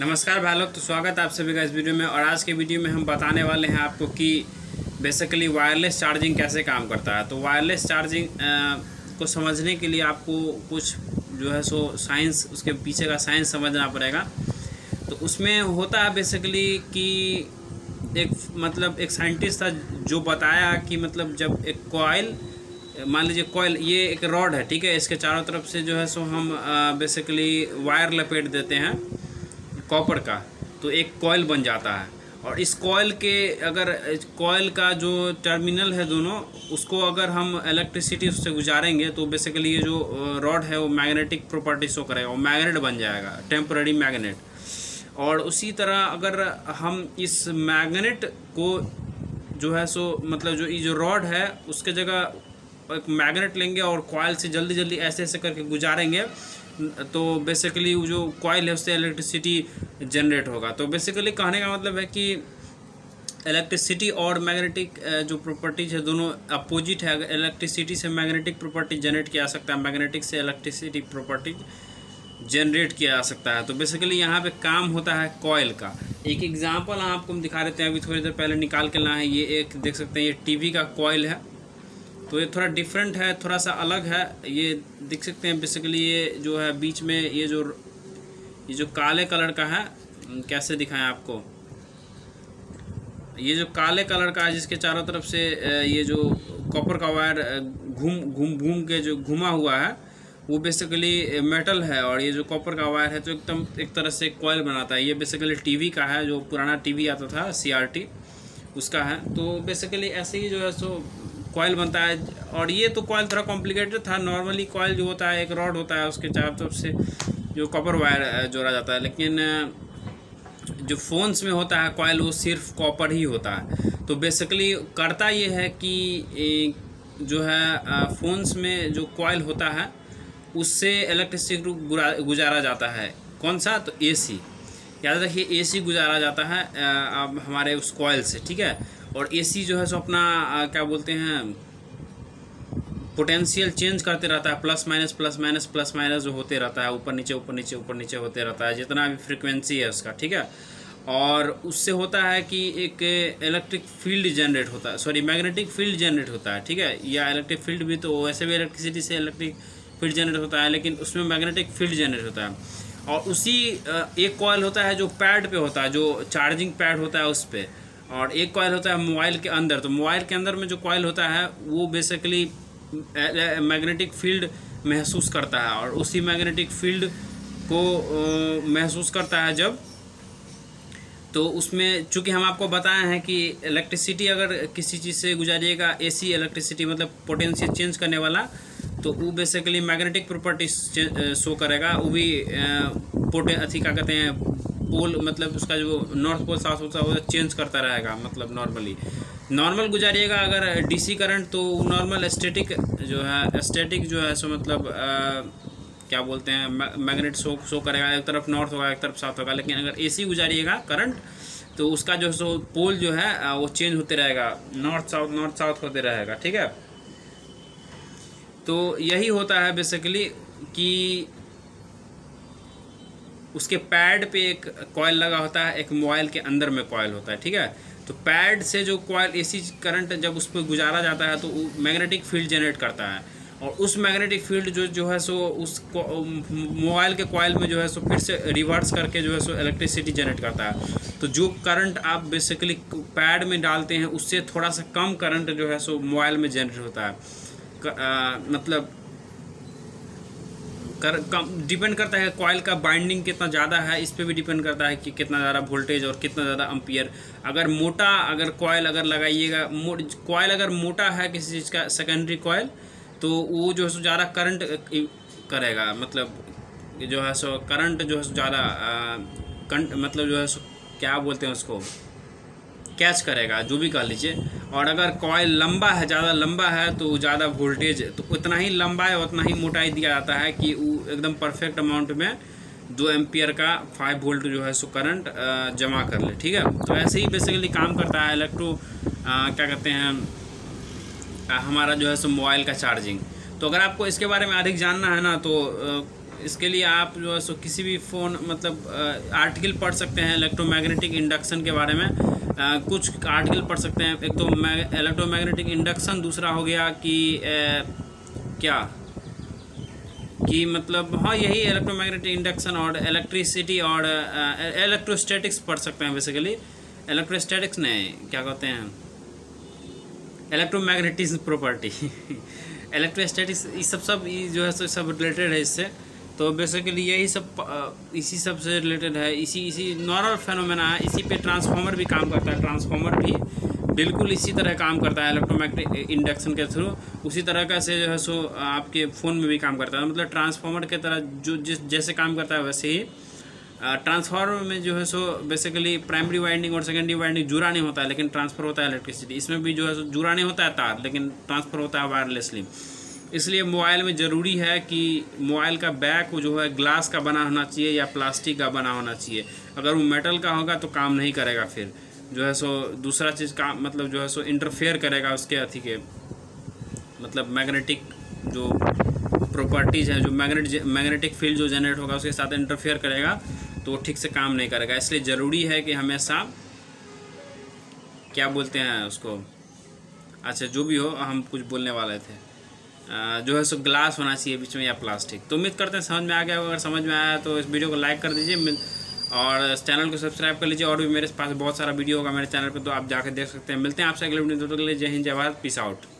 नमस्कार भाई लोग तो स्वागत है आप सभी का इस वीडियो में। और आज के वीडियो में हम बताने वाले हैं आपको कि बेसिकली वायरलेस चार्जिंग कैसे काम करता है। तो वायरलेस चार्जिंग को समझने के लिए आपको कुछ जो है सो साइंस उसके पीछे का साइंस समझना पड़ेगा। तो उसमें होता है बेसिकली कि एक मतलब एक साइंटिस्ट था जो बताया कि मतलब जब एक कॉयल मान लीजिए कॉयल ये एक रॉड है, ठीक है? इसके चारों तरफ़ से जो है सो हम बेसिकली वायर लपेट देते हैं। कॉपर का तो एक कॉयल बन जाता है। और इस कॉयल के अगर कॉयल का जो टर्मिनल है दोनों, उसको अगर हम इलेक्ट्रिसिटी उससे गुजारेंगे तो बेसिकली ये जो रॉड है वो मैग्नेटिक प्रॉपर्टी शो करेगा, वो मैग्नेट बन जाएगा टेम्पररी मैग्नेट और उसी तरह अगर हम इस मैग्नेट को जो है सो मतलब जो ये जो रॉड है, उसके जगह एक मैग्नेट लेंगे और कॉयल से जल्दी जल्दी ऐसे ऐसे करके गुजारेंगे तो बेसिकली वो जो कॉयल है, उससे इलेक्ट्रिसिटी जनरेट होगा। तो बेसिकली कहने का मतलब है कि इलेक्ट्रिसिटी और मैग्नेटिक जो प्रॉपर्टीज़ है, दोनों अपोजिट है। इलेक्ट्रिसिटी से मैग्नेटिक प्रॉपर्टी जनरेट किया जा सकता है मैग्नेटिक से इलेक्ट्रिसिटी प्रॉपर्टी जनरेट किया जा सकता है। तो बेसिकली यहाँ पे काम होता है कॉयल का। एक एग्जांपल आपको हम दिखा देते हैं, अभी थोड़ी देर पहले निकाल के लाए। हैं ये एक, देख सकते हैं, ये टीवी का कॉयल है। तो ये थोड़ा डिफरेंट है, थोड़ा सा अलग है। ये देख सकते हैं बेसिकली ये जो है, बीच में ये जो ये जो काले कलर का है कैसे दिखाएँ आपको? ये जो काले कलर का है, जिसके चारों तरफ़ से ये जो कॉपर का वायर घूम घूम घूम के जो घुमा हुआ है, वो बेसिकली मेटल है और ये जो कॉपर का वायर है तो एकदम एक तरह से कॉयल बनाता है। ये बेसिकली टीवी का है, जो पुराना टीवी आता था सीआरटी उसका है। तो बेसिकली ऐसे ही जो है, सो कॉयल बनता है। और ये तो कॉयल थोड़ा कॉम्प्लिकेटेड था। नॉर्मली कॉयल जो होता है, एक रॉड होता है, उसके चारों तरफ़ से जो कॉपर वायर जोड़ा जाता है। लेकिन जो फ़ोन्स में होता है कॉयल वो सिर्फ़ कॉपर ही होता है। तो बेसिकली करता ये है कि जो है फ़ोन्स में जो कॉयल होता है, उससे इलेक्ट्रिसिटी गुजारा जाता है। कौन सा? तो एसी याद रखिए एसी गुजारा जाता है अब हमारे उस कॉयल से, ठीक है? और एसी जो है सो अपना क्या बोलते हैं पोटेंशियल चेंज करते रहता है plus minus plus minus plus minus जो होते रहता है, ऊपर नीचे ऊपर नीचे ऊपर नीचे होते रहता है, जितना भी फ्रिक्वेंसी है उसका, ठीक है? और उससे होता है कि एक इलेक्ट्रिक फ़ील्ड जनरेट होता है सॉरी मैग्नेटिक फ़ील्ड जनरेट होता है, ठीक है? या इलेक्ट्रिक फ़ील्ड भी तो वैसे भी इलेक्ट्रिसिटी से इलेक्ट्रिक फ़ील्ड जनरेट होता है, लेकिन उसमें मैग्नेटिक फ़ील्ड जनरेट होता है। और उसी एक कॉयल होता है जो पैड पे होता है, जो चार्जिंग पैड होता है उस पर और एक कॉयल होता है मोबाइल के अंदर तो मोबाइल के अंदर में जो कॉयल होता है, वो बेसिकली मैग्नेटिक फ़ील्ड महसूस करता है और उसी मैग्नेटिक फ़ील्ड को महसूस करता है जब तो उसमें चूँकि हम आपको बताए हैं कि इलेक्ट्रिसिटी अगर किसी चीज़ से गुजारिएगा एसी इलेक्ट्रिसिटी मतलब पोटेंशियल चेंज करने वाला तो वो बेसिकली मैग्नेटिक प्रॉपर्टी शो करेगा। वो भी पोटे, अथी क्या कहते हैं पोल मतलब उसका जो नॉर्थ पोल साउथ पोल वो चेंज करता रहेगा मतलब नॉर्मली नॉर्मल गुजारिएगा अगर डीसी करंट तो नॉर्मल स्टेटिक जो है स्टेटिक जो है सो मतलब आ, क्या बोलते हैं मैग्नेट शो शो करेगा एक तरफ़ नॉर्थ होगा एक तरफ़ साउथ होगा लेकिन अगर एसी गुजारिएगा करंट तो उसका जो सो पोल जो है वो चेंज होते रहेगा नॉर्थ साउथ नॉर्थ साउथ होते रहेगा ठीक है? तो यही होता है बेसिकली कि उसके पैड पे एक कॉयल लगा होता है एक मोबाइल के अंदर में कॉयल होता है ठीक है? तो पैड से जो कॉयल एसी करंट जब उस पर गुजारा जाता है तो मैग्नेटिक फ़ील्ड जनरेट करता है। और उस मैग्नेटिक फ़ील्ड जो जो है सो उस मोबाइल के कॉयल में जो है सो फिर से रिवर्स करके जो है सो इलेक्ट्रिसिटी जनरेट करता है। तो जो करंट आप बेसिकली पैड में डालते हैं उससे थोड़ा सा कम करंट जो है सो मोबाइल में जनरेट होता है। आ, मतलब कर, कम डिपेंड करता है कॉयल का बाइंडिंग कितना ज़्यादा है, इस पर भी डिपेंड करता है कि कितना ज़्यादा वोल्टेज और कितना ज़्यादा अम्पियर अगर मोटा, अगर कॉयल अगर लगाइएगा कॉयल अगर मोटा है किसी चीज़ का सेकेंडरी कॉयल तो वो जो है सो ज़्यादा करंट करेगा। मतलब जो है सो करंट जो है सो ज़्यादा मतलब जो है सो क्या बोलते हैं उसको? कैच करेगा, जो भी कह लीजिए। और अगर कॉयल लंबा है, ज़्यादा लंबा है तो ज़्यादा वोल्टेज तो उतना ही लंबा है, उतना ही मोटाई दिया जाता है कि वो एकदम परफेक्ट अमाउंट में दो एम्पियर का फाइव वोल्ट जो है, सो करंट जमा कर ले, ठीक है? तो ऐसे ही बेसिकली काम करता है इलेक्ट्रो क्या कहते हैं हमारा जो है, सो मोबाइल का चार्जिंग तो अगर आपको इसके बारे में अधिक जानना है ना तो इसके लिए आप जो है सो किसी भी फ़ोन मतलब आर्टिकल पढ़ सकते हैं इलेक्ट्रोमैग्नेटिक इंडक्शन के बारे में। आ, कुछ आर्टिकल पढ़ सकते हैं। एक तो इलेक्ट्रोमैग्नेटिक इंडक्शन दूसरा हो गया कि आ, क्या? कि मतलब हाँ यही इलेक्ट्रोमैग्नेटिक इंडक्शन और इलेक्ट्रिसिटी और इलेक्ट्रोस्टैटिक्स पढ़ सकते हैं बेसिकली। इलेक्ट्रोस्टैटिक्स नहीं क्या कहते हैं? Electromagnetic property. इलेक्ट्रोस्टैटिक्स ये सब सब जो है सो सब रिलेटेड है इससे। तो बेसिकली यही सब इसी सबसे रिलेटेड है। इसी इसी नॉर्मल फेनोमेना है। इसी पे ट्रांसफार्मर भी काम करता है। ट्रांसफार्मर भी बिल्कुल इसी तरह काम करता है इलेक्ट्रोमैग्नेटिक इंडक्शन के थ्रू उसी तरह का से जो है सो, आपके फ़ोन में भी काम करता है। मतलब ट्रांसफार्मर के तरह जो जिस, जैसे काम करता है वैसे ही ट्रांसफार्मर में जो है सो बेसिकली प्राइमरी वाइंडिंग और सेकेंडरी वाइंडिंग जुड़ा नहीं होता है, लेकिन ट्रांसफ़र होता है इलेक्ट्रिसिटी इसमें भी जो है सो, जुड़ा नहीं होता है तार, लेकिन ट्रांसफ़र होता है वायरलेसली इसलिए मोबाइल में ज़रूरी है कि मोबाइल का बैक जो है ग्लास का बना होना चाहिए या प्लास्टिक का बना होना चाहिए। अगर वो मेटल का होगा तो काम नहीं करेगा फिर। जो है सो, दूसरा चीज़ का मतलब जो है सो इंटरफेयर करेगा उसके अथी के। मतलब मैग्नेटिक जो प्रॉपर्टीज़ हैं, जो मैग्नेट मैग्नेटिक फ़ील्ड जो जनरेट होगा उसके साथ इंटरफेयर करेगा तो वो ठीक से काम नहीं करेगा। इसलिए ज़रूरी है कि हमेशा क्या बोलते हैं उसको? अच्छा जो भी हो, हम कुछ बोलने वाले थे। जो है सो ग्लास होना चाहिए बीच में या प्लास्टिक। तो उम्मीद करते हैं समझ में आ गया अगर समझ में आया तो इस वीडियो को लाइक कर दीजिए। और चैनल को सब्सक्राइब कर लीजिए। और भी मेरे पास बहुत सारा वीडियो होगा मेरे चैनल पर तो आप जाकर देख सकते हैं। मिलते हैं आपसे अगले वीडियो तो के लिए जय हिंद, जय भारत पीस आउट